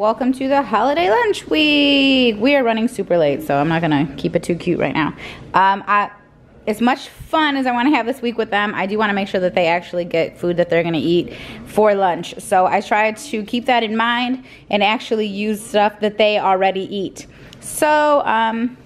welcome to the holiday lunch week. We are running super late, so I'm not gonna keep it too cute right now. Um, I, as much fun as I wanna have this week with them, I do wanna make sure that they actually get food that they're gonna eat for lunch. So I try to keep that in mind and actually use stuff that they already eat. So, um,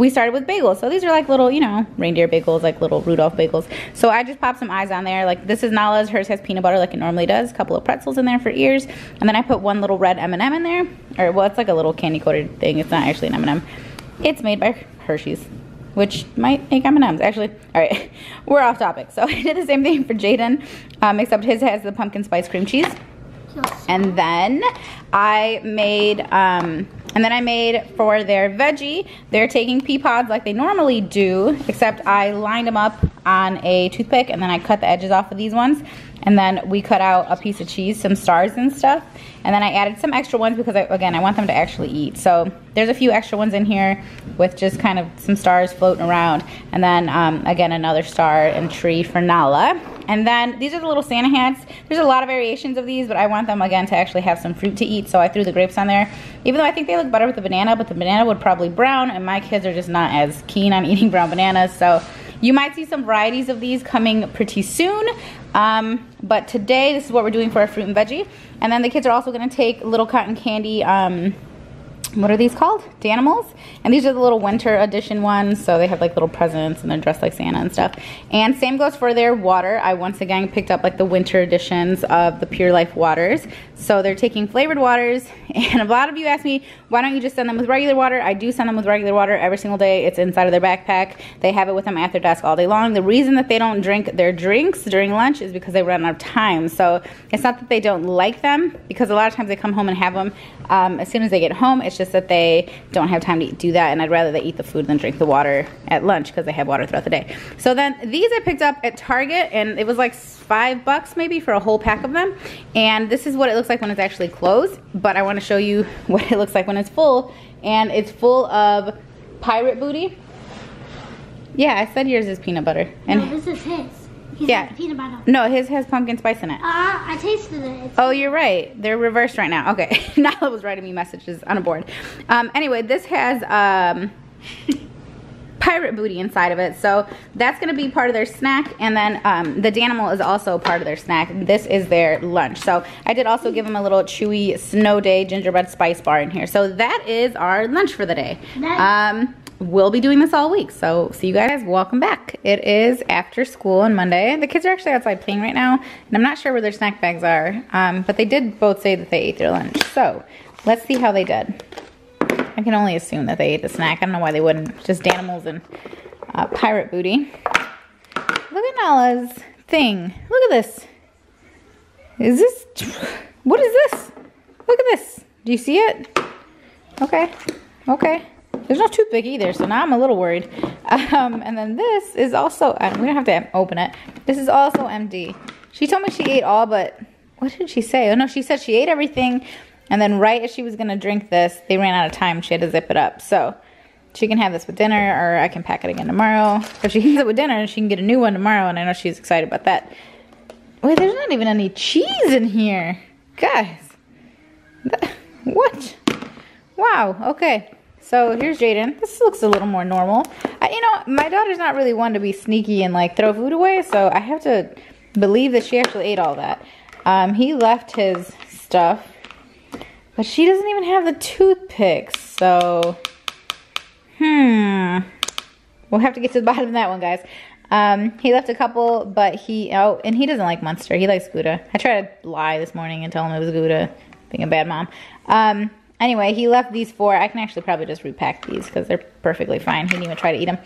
we started with bagels. So these are like little, you know, reindeer bagels, like little Rudolph bagels. So I just popped some eyes on there. Like this is Nala's. Hers has peanut butter like it normally does. A couple of pretzels in there for ears. And then I put one little red M&M in there. Or well, it's like a little candy coated thing. It's not actually an M&M. It's made by Hershey's which might make M&Ms. Actually, all right, we're off topic. So I did the same thing for Jaden, um, except his has the pumpkin spice cream cheese. And then I made um, and then I made for their veggie, they're taking pea pods like they normally do, except I lined them up on a toothpick and then I cut the edges off of these ones. And then we cut out a piece of cheese, some stars and stuff. And then I added some extra ones because, I, again, I want them to actually eat. So there's a few extra ones in here with just kind of some stars floating around. And then, um, again, another star and tree for Nala. And then these are the little Santa hats. There's a lot of variations of these, but I want them, again, to actually have some fruit to eat. So I threw the grapes on there. Even though I think they look better with the banana, but the banana would probably brown. And my kids are just not as keen on eating brown bananas. So you might see some varieties of these coming pretty soon. Um, but today, this is what we're doing for our fruit and veggie. And then the kids are also gonna take little cotton candy um, what are these called? Danimals. And these are the little winter edition ones. So they have like little presents and they're dressed like Santa and stuff. And same goes for their water. I once again picked up like the winter editions of the Pure Life waters. So they're taking flavored waters. And a lot of you ask me, why don't you just send them with regular water? I do send them with regular water every single day. It's inside of their backpack. They have it with them at their desk all day long. The reason that they don't drink their drinks during lunch is because they run out of time. So it's not that they don't like them because a lot of times they come home and have them um, as soon as they get home. It's just that they don't have time to do that and I'd rather they eat the food than drink the water at lunch because they have water throughout the day. So then these I picked up at Target and it was like five bucks maybe for a whole pack of them. And this is what it looks like when it's actually closed, but I wanna show you what it looks like when it's full. And it's full of pirate booty. Yeah, I said yours is peanut butter. And no, this is his. He's yeah. peanut butter. No, his has pumpkin spice in it. Uh, I tasted it. It's oh, you're right. They're reversed right now. Okay. Nala was writing me messages on a board. Um, anyway, this has um, pirate booty inside of it. So that's gonna be part of their snack. And then um, the Danimal is also part of their snack. This is their lunch. So I did also give them a little chewy snow day gingerbread spice bar in here. So that is our lunch for the day. Um, we'll be doing this all week. So see you guys, welcome back. It is after school on Monday. The kids are actually outside playing right now, and I'm not sure where their snack bags are, um, but they did both say that they ate their lunch. So let's see how they did. I can only assume that they ate the snack. I don't know why they wouldn't. Just Danimals and uh, pirate booty. Look at Nala's thing. Look at this. Is this, what is this? Look at this. Do you see it? Okay, okay. There's no big either, so now I'm a little worried. Um, and then this is also, uh, we don't have to open it. This is also empty. She told me she ate all, but what did she say? Oh no, she said she ate everything. And then right as she was gonna drink this, they ran out of time. She had to zip it up. So she can have this with dinner or I can pack it again tomorrow. If she eats it with dinner, she can get a new one tomorrow. And I know she's excited about that. Wait, there's not even any cheese in here. Guys. What? Wow, okay. So here's Jaden. This looks a little more normal. I, you know, my daughter's not really one to be sneaky and like throw food away, so I have to believe that she actually ate all that. Um, he left his stuff, but she doesn't even have the toothpicks, so, hmm. We'll have to get to the bottom of that one, guys. Um, he left a couple, but he, oh, and he doesn't like Munster. He likes Gouda. I tried to lie this morning and tell him it was Gouda, being a bad mom. Um, Anyway, he left these four. I can actually probably just repack these because they're perfectly fine. He didn't even try to eat them.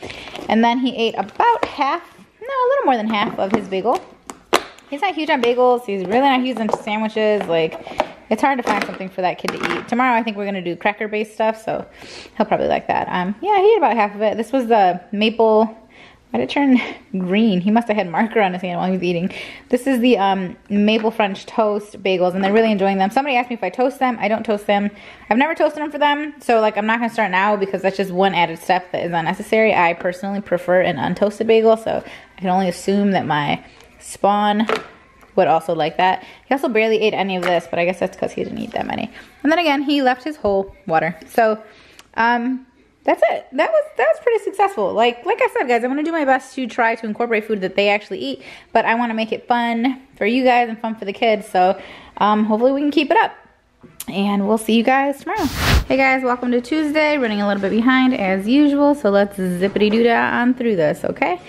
And then he ate about half, no, a little more than half of his bagel. He's not huge on bagels. He's really not huge on sandwiches. Like, it's hard to find something for that kid to eat. Tomorrow, I think we're going to do cracker-based stuff, so he'll probably like that. Um, yeah, he ate about half of it. This was the maple why it turn green? He must have had marker on his hand while he was eating. This is the um, maple French toast bagels, and they're really enjoying them. Somebody asked me if I toast them. I don't toast them. I've never toasted them for them, so like I'm not gonna start now because that's just one added step that is unnecessary. I personally prefer an untoasted bagel, so I can only assume that my spawn would also like that. He also barely ate any of this, but I guess that's because he didn't eat that many. And then again, he left his whole water. So, um, that's it. That was that was pretty successful. Like like I said, guys, I'm gonna do my best to try to incorporate food that they actually eat, but I want to make it fun for you guys and fun for the kids. So um, hopefully we can keep it up. And we'll see you guys tomorrow. Hey guys, welcome to Tuesday. Running a little bit behind as usual, so let's zippity doo dah on through this, okay?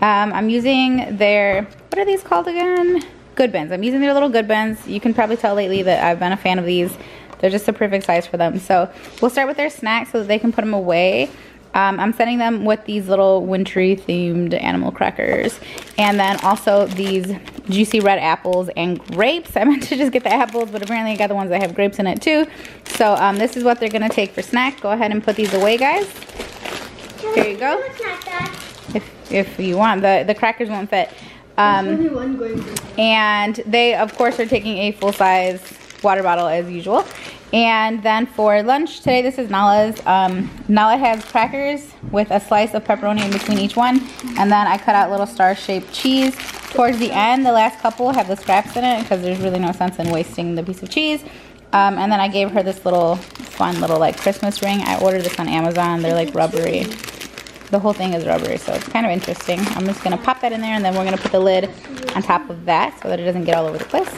Um, I'm using their what are these called again? Goodbyns. I'm using their little Goodbyns. You can probably tell lately that I've been a fan of these. They're just the perfect size for them. So we'll start with their snacks so that they can put them away. Um, I'm sending them with these little wintry themed animal crackers. And then also these juicy red apples and grapes. I meant to just get the apples, but apparently I got the ones that have grapes in it too. So um, this is what they're gonna take for snack. Go ahead and put these away, guys. Here you go. If, if you want, the, the crackers won't fit. Um, and they, of course, are taking a full-size water bottle as usual. And then for lunch today, this is Nala's. Um, Nala has crackers with a slice of pepperoni in between each one. And then I cut out little star-shaped cheese. Towards the end, the last couple have the scraps in it because there's really no sense in wasting the piece of cheese. Um, and then I gave her this little fun little like Christmas ring. I ordered this on Amazon. They're like rubbery. The whole thing is rubbery, so it's kind of interesting. I'm just gonna pop that in there and then we're gonna put the lid on top of that so that it doesn't get all over the place.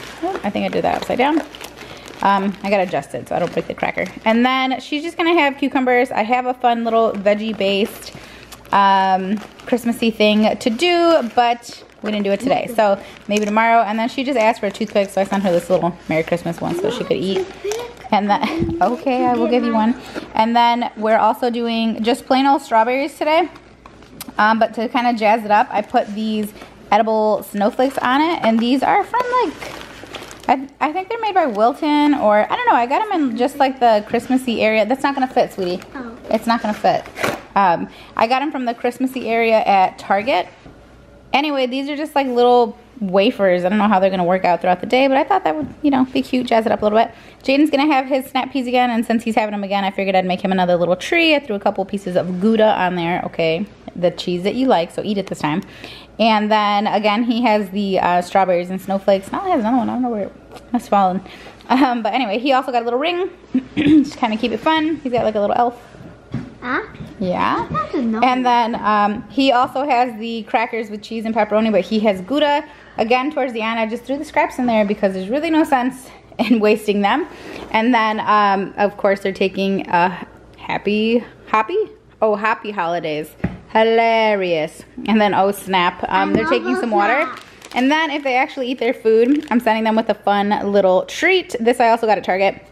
I think I did that upside down. Um, I gotta adjust it so I don't break the cracker. And then she's just gonna have cucumbers. I have a fun little veggie based um, Christmassy thing to do, but we didn't do it today. So maybe tomorrow. And then she just asked for a toothpick, so I sent her this little Merry Christmas one so she could eat. And then, okay, I will give you one. And then we're also doing just plain old strawberries today. Um, but to kind of jazz it up, I put these edible snowflakes on it. And these are from like I, I think they're made by Wilton or I don't know. I got them in just like the Christmassy area. That's not gonna fit, sweetie. Oh. It's not gonna fit. Um, I got them from the Christmassy area at Target. Anyway, these are just like little wafers. I don't know how they're gonna work out throughout the day, but I thought that would, you know, be cute, jazz it up a little bit. Jaden's gonna have his snap peas again, and since he's having them again, I figured I'd make him another little tree. I threw a couple pieces of Gouda on there, okay, the cheese that you like, so eat it this time. And then again, he has the uh, strawberries and snowflakes. Now he has another one. I don't know where it must fallen. Um, but anyway, he also got a little ring, just kind of keep it fun. He's got like a little elf. Huh? Yeah. That's a no. And then um, he also has the crackers with cheese and pepperoni, but he has Gouda. Again, towards the end, I just threw the scraps in there because there's really no sense in wasting them. And then, um, of course, they're taking a happy, happy? Oh, happy holidays. Hilarious. And then, oh snap, um, they're taking some water. And then if they actually eat their food, I'm sending them with a fun little treat. This I also got at Target.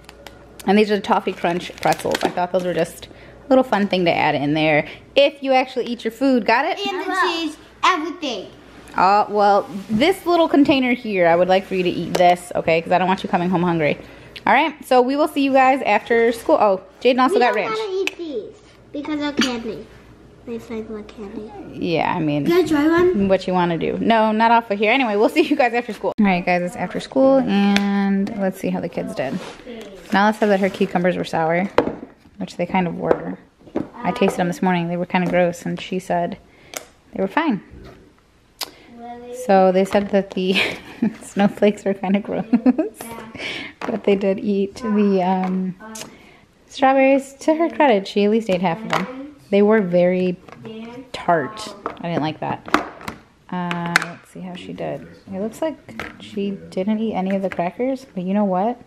And these are the Toffee Crunch pretzels. I thought those were just a little fun thing to add in there. If you actually eat your food, got it? and the cheese, everything. Uh, well, this little container here, I would like for you to eat this, okay? Because I don't want you coming home hungry. All right, so we will see you guys after school. Oh, Jaden also we got don't ranch. gotta eat these because they're candy. They taste like candy. Yeah, I mean, Can I try one? what you want to do. No, not off of here. Anyway, we'll see you guys after school. All right, guys, it's after school, and let's see how the kids did. Nala said that her cucumbers were sour, which they kind of were. I tasted them this morning. They were kind of gross, and she said they were fine. So they said that the snowflakes were kind of gross, but they did eat the um, strawberries. To her credit, she at least ate half of them. They were very tart. I didn't like that. Uh, let's see how she did. It looks like she didn't eat any of the crackers, but you know what?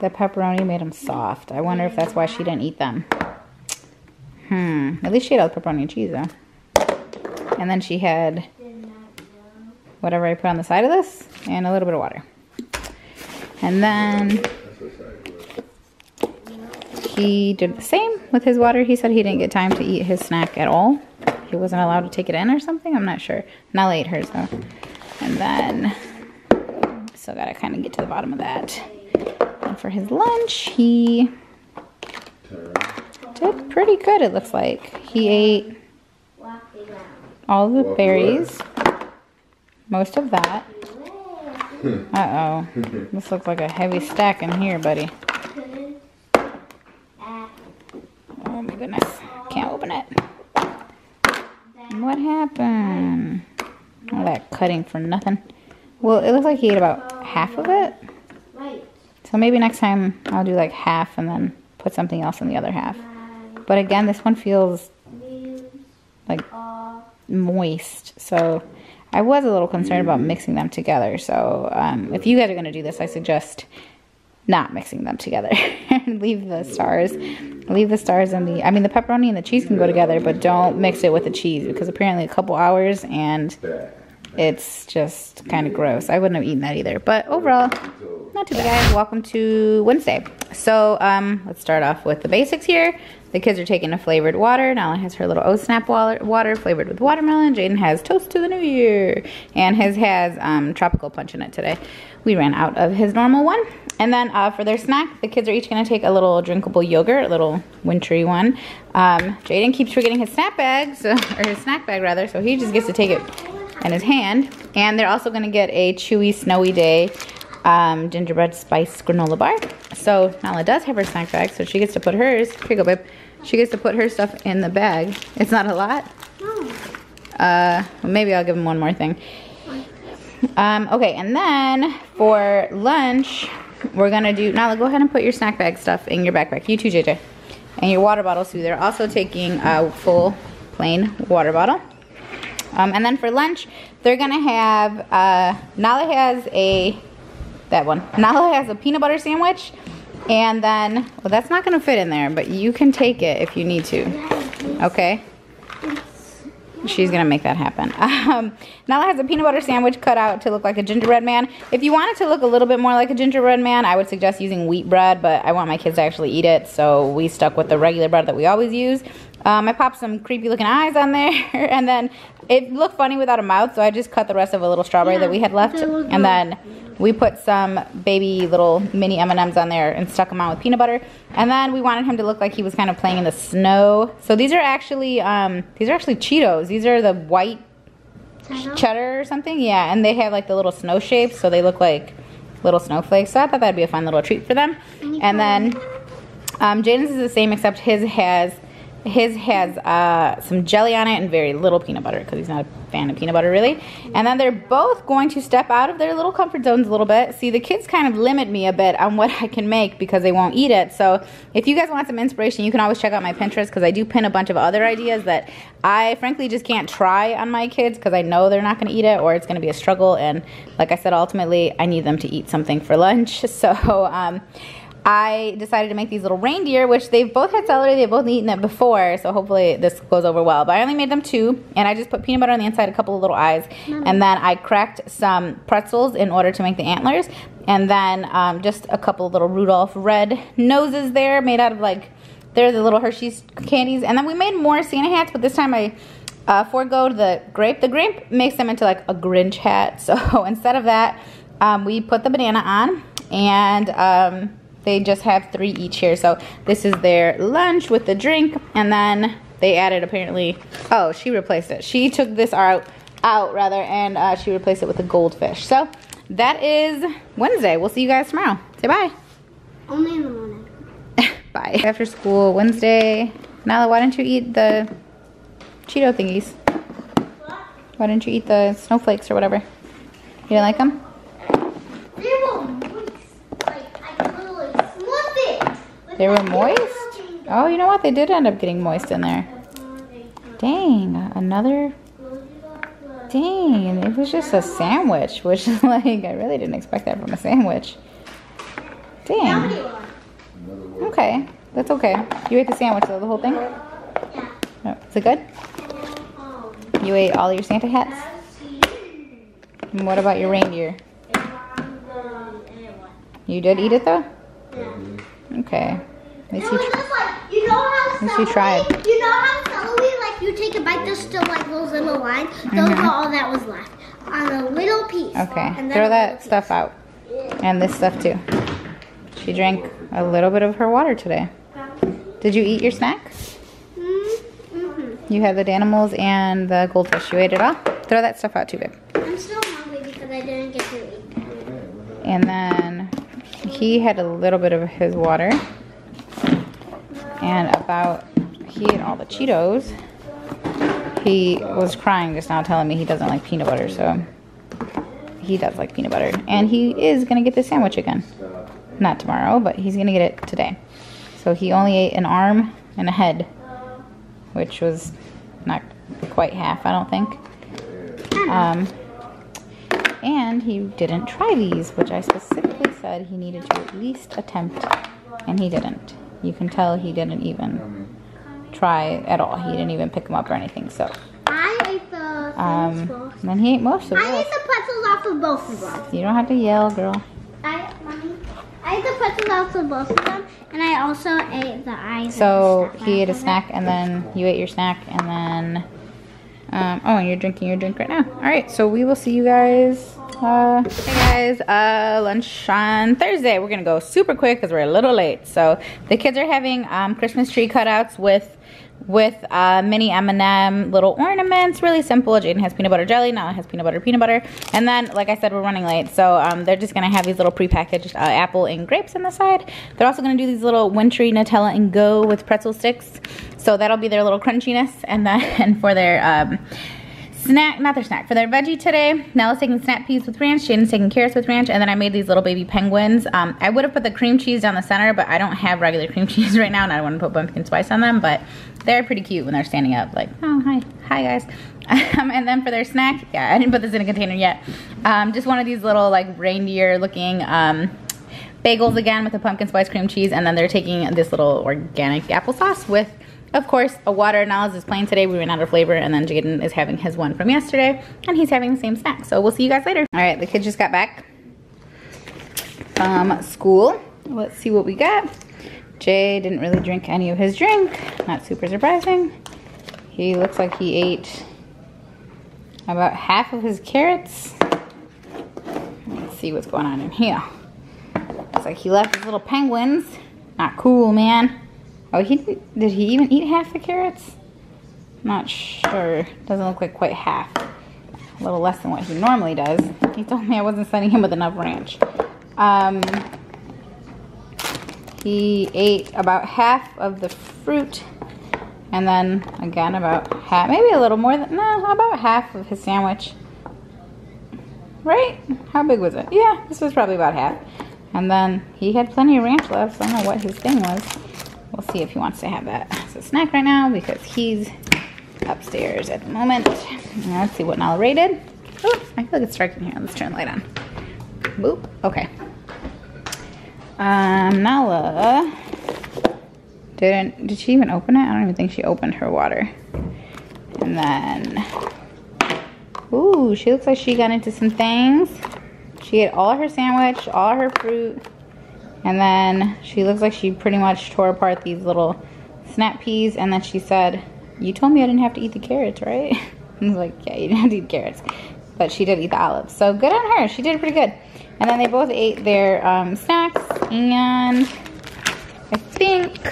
The pepperoni made them soft. I wonder if that's why she didn't eat them. Hmm. At least she had all the pepperoni and cheese though. And then she had whatever I put on the side of this and a little bit of water. And then he did the same with his water. He said he didn't get time to eat his snack at all. He wasn't allowed to take it in or something. I'm not sure. Nala ate hers though. And then still gotta kind of get to the bottom of that. For his lunch, he did pretty good. It looks like he ate all the berries, most of that. Uh oh, this looks like a heavy stack in here, buddy. Oh my goodness, can't open it. What happened? All that cutting for nothing. Well, it looks like he ate about half of it. So maybe next time I'll do like half and then put something else in the other half. But again, this one feels like moist. So I was a little concerned about mixing them together. So um, if you guys are going to do this, I suggest not mixing them together leave the stars. Leave the stars and the, I mean, the pepperoni and the cheese can go together, but don't mix it with the cheese because apparently a couple hours and it's just kind of gross. I wouldn't have eaten that either. But overall, not too bad. Guys, welcome to Wednesday. So um, let's start off with the basics here. The kids are taking a flavored water. Nala has her little oat snap water, water flavored with watermelon. Jaden has toast to the new year. And his has um, tropical punch in it today. We ran out of his normal one. And then uh, for their snack, the kids are each going to take a little drinkable yogurt, a little wintry one. Um, Jaden keeps forgetting his snack bag, so, or his snack bag rather, so he just gets to take it in his hand. And they're also going to get a chewy, snowy day um, gingerbread spice granola bar. So Nala does have her snack bag, so she gets to put hers. Here you go, babe. She gets to put her stuff in the bag. It's not a lot. no. Uh, maybe I'll give him one more thing. Um, okay, and then for lunch, we're gonna do. Nala, go ahead and put your snack bag stuff in your backpack. You too, JJ, and your water bottles too. They're also taking a full plain water bottle. Um, and then for lunch, they're gonna have. Uh, Nala has a that one. Nala has a peanut butter sandwich, and then well, that's not gonna fit in there, but you can take it if you need to. Okay. She's gonna make that happen. Um, Nala has a peanut butter sandwich cut out to look like a gingerbread man. If you want it to look a little bit more like a gingerbread man, I would suggest using wheat bread, but I want my kids to actually eat it, so we stuck with the regular bread that we always use. Um, I popped some creepy looking eyes on there, and then it looked funny without a mouth, so I just cut the rest of a little strawberry Yeah, that we had left, and then we put some baby little mini M&Ms on there and stuck them on with peanut butter. And then we wanted him to look like he was kind of playing in the snow. So these are actually um, these are actually Cheetos. These are the white Cheddar? cheddar or something. Yeah, and they have like the little snow shapes, so they look like little snowflakes. So I thought that'd be a fun little treat for them. And then um, Jaden's is the same except his has his has uh, some jelly on it and very little peanut butter because he's not a fan of peanut butter really. And then they're both going to step out of their little comfort zones a little bit. See, the kids kind of limit me a bit on what I can make because they won't eat it. So if you guys want some inspiration, you can always check out my Pinterest because I do pin a bunch of other ideas that I frankly just can't try on my kids because I know they're not going to eat it or it's going to be a struggle. And like I said, ultimately, I need them to eat something for lunch. So um, I decided to make these little reindeer, which they've both had celery, they've both eaten it before, so hopefully this goes over well. But I only made them two, and I just put peanut butter on the inside, a couple of little eyes, and then I cracked some pretzels in order to make the antlers, and then um, just a couple of little Rudolph red noses there, made out of like, they're the little Hershey's candies, and then we made more Santa hats, but this time I uh, forego the grape. The grape makes them into like a Grinch hat, so instead of that, um, we put the banana on, and um, they just have three each here. So this is their lunch with the drink, and then they added apparently. Oh, she replaced it. She took this out, out rather, and uh, she replaced it with a goldfish. So that is Wednesday. We'll see you guys tomorrow. Say bye. Only in the morning. bye. After school Wednesday. Nala, why don't you eat the Cheeto thingies? Why didn't you eat the snowflakes or whatever? You didn't like them? They were moist. Like, I could literally smush it. with They were moist? Oh, you know what? They did end up getting moist in there. Dang, another. Dang, it was just a sandwich, which, is like, I really didn't expect that from a sandwich. Dang. Okay, that's okay. You ate the sandwich, though, the whole thing? Yeah. Oh, is it good? You ate all your Santa hats? And what about your reindeer? um. You did eat it, though? Yeah. Okay. It least was you tr- just like, you know how least you celery, tried. you know how celery, like you take a bite, there's still like those little lines. Those Mhm. are all that was left on a little piece. Okay, And throw that stuff out. And this stuff, too. She drank a little bit of her water today. Did you eat your snack? Mm-hmm. You had the Danimals and the goldfish. You ate it all? Throw that stuff out too, babe. I'm still hungry because I didn't get to eat. And then he had a little bit of his water. And about, he ate all the Cheetos. He was crying just now telling me he doesn't like peanut butter, so he does like peanut butter. And he is gonna get the sandwich again. Not tomorrow, but he's gonna get it today. So he only ate an arm and a head, which was not quite half, I don't think. Um, and he didn't try these, which I specifically said he needed to at least attempt, and he didn't. You can tell he didn't even try at all. He didn't even pick them up or anything. So, I ate the um, things then he ate most of them. I ate the pretzels off of both of them. You don't have to yell, girl. I, mommy, I ate the pretzels off of both of them, and I also ate the eyes. So the he ate a snack, and then you ate your snack, and then um, oh, and you're drinking your drink right now. All right, so we will see you guys. Uh, hey guys, uh, lunch on Thursday. We're gonna go super quick because we're a little late. So the kids are having um, Christmas tree cutouts with with uh, mini M&M little ornaments. Really simple. Jaden has peanut butter jelly. Nala has peanut butter peanut butter. And then, like I said, we're running late. So um, they're just going to have these little prepackaged uh, apple and grapes on the side. They're also going to do these little wintry Nutella and Go with pretzel sticks. So that'll be their little crunchiness. And then and for their... Um, snack, not their snack, for their veggie today. Nala's taking snap peas with ranch, Jaden's taking carrots with ranch, and then I made these little baby penguins. Um, I would have put the cream cheese down the center, but I don't have regular cream cheese right now, and I don't want to put pumpkin spice on them, but they're pretty cute when they're standing up, like, oh, hi, hi guys. Um, and then for their snack, yeah, I didn't put this in a container yet. Um, just one of these little, like, reindeer looking, um, bagels again with the pumpkin spice cream cheese, and then they're taking this little organic applesauce with of course, a water Niles is playing today. We ran out of flavor, and then Jaden is having his one from yesterday, and he's having the same snack. So we'll see you guys later. All right, the kids just got back from school. Let's see what we got. Jay didn't really drink any of his drink. Not super surprising. He looks like he ate about half of his carrots. Let's see what's going on in here. Looks like he left his little penguins. Not cool, man. Oh, he did, did he even eat half the carrots? Not sure. Doesn't look like quite half. A little less than what he normally does. He told me I wasn't sending him with enough ranch. Um, he ate about half of the fruit and then again about half, maybe a little more than, no, about half of his sandwich. Right? How big was it? Yeah, this was probably about half. And then he had plenty of ranch left, so I don't know what his thing was. We'll see if he wants to have that as a snack right now because he's upstairs at the moment. Let's see what Nala rated. Oh, I feel like it's striking here. Let's turn the light on. Boop. Okay. Um, Nala didn't. Did she even open it? I don't even think she opened her water. And then, ooh, she looks like she got into some things. She ate all her sandwich, all her fruit. And then she looks like she pretty much tore apart these little snap peas. And then she said, you told me I didn't have to eat the carrots, right? I was like, yeah, you didn't have to eat carrots. But she did eat the olives. So good on her. She did pretty good. And then they both ate their um, snacks. And I think,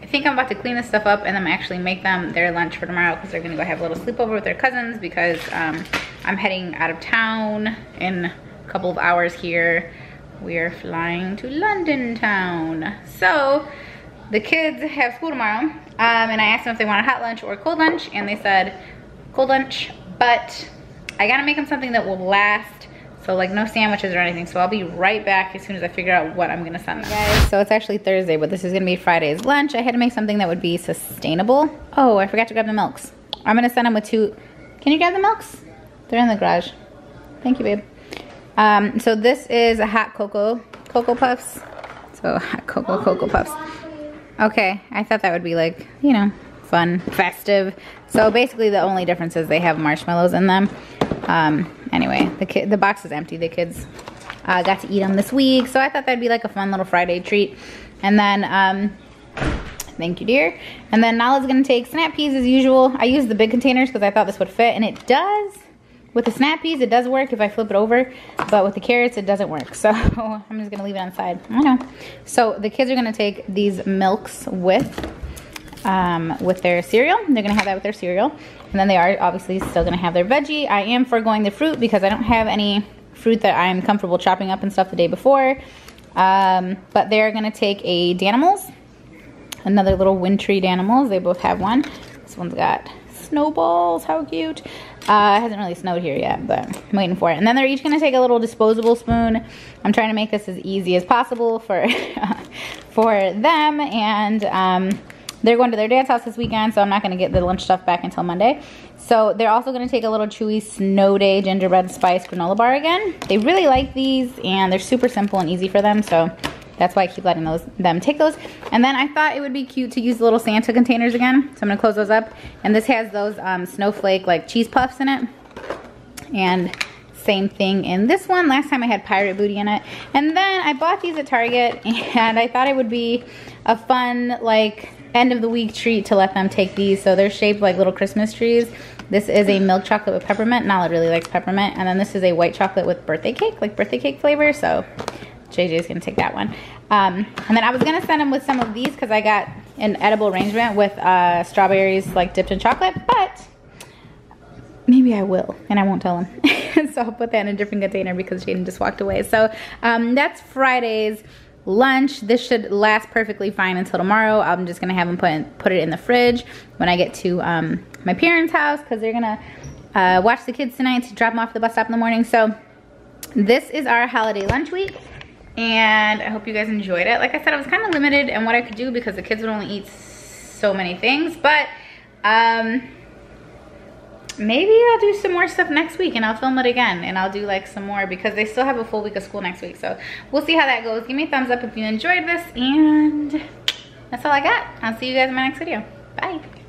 I think I'm about to clean this stuff up and then actually make them their lunch for tomorrow because they're going to go have a little sleepover with their cousins because um, I'm heading out of town in a couple of hours here we are flying to London town. So the kids have school tomorrow. Um, and I asked them if they wanted hot lunch or cold lunch. And they said cold lunch, but I gotta make them something that will last. So like no sandwiches or anything. So I'll be right back as soon as I figure out what I'm gonna send them. Guys, so it's actually Thursday, but this is gonna be Friday's lunch. I had to make something that would be sustainable. Oh, I forgot to grab the milks. I'm gonna send them with two, can you grab the milks? They're in the garage. Thank you, babe. Um, so this is a hot cocoa, cocoa puffs. So hot cocoa, cocoa puffs. Okay, I thought that would be like, you know, fun, festive. So basically the only difference is they have marshmallows in them. Um, anyway, the kid, the box is empty. The kids uh, got to eat them this week. So I thought that'd be like a fun little Friday treat. And then, um, thank you dear. And then Nala's gonna take snap peas as usual. I used the big containers because I thought this would fit and it does. With the snap peas, it does work if I flip it over, but with the carrots, it doesn't work. So I'm just gonna leave it on the side. I know. So the kids are gonna take these milks with um, with their cereal. They're gonna have that with their cereal. And then they are obviously still gonna have their veggie. I am foregoing the fruit because I don't have any fruit that I'm comfortable chopping up and stuff the day before. Um, but they're gonna take a Danimals, another little wintry Danimals. They both have one. This one's got snowballs, how cute. Uh, it hasn't really snowed here yet, but I'm waiting for it. And then they're each gonna take a little disposable spoon. I'm trying to make this as easy as possible for, for them. And um, they're going to their dad's house this weekend, so I'm not gonna get the lunch stuff back until Monday. So they're also gonna take a little chewy Snow Day gingerbread spice granola bar again. They really like these and they're super simple and easy for them, so that's why I keep letting those them take those. And then I thought it would be cute to use little Santa containers again. So I'm gonna close those up. And this has those um, snowflake like cheese puffs in it. And same thing in this one. Last time I had pirate booty in it. And then I bought these at Target and I thought it would be a fun like end of the week treat to let them take these. So they're shaped like little Christmas trees. This is a milk chocolate with peppermint. Nala really likes peppermint. And then this is a white chocolate with birthday cake, like birthday cake flavor. So JJ's gonna take that one. Um, and then I was gonna send him with some of these because I got an edible arrangement with uh, strawberries like dipped in chocolate, but maybe I will and I won't tell him. so I'll put that in a different container because Jaden just walked away. So um, that's Friday's lunch. This should last perfectly fine until tomorrow. I'm just gonna have them put, put it in the fridge when I get to um, my parents' house because they're gonna uh, watch the kids tonight to drop them off the bus stop in the morning. So this is our holiday lunch week and I hope you guys enjoyed it. Like I said, I was kind of limited in what I could do because the kids would only eat so many things, but um, maybe I'll do some more stuff next week and I'll film it again and I'll do like some more because they still have a full week of school next week. So we'll see how that goes. Give me a thumbs up if you enjoyed this and that's all I got. I'll see you guys in my next video. Bye.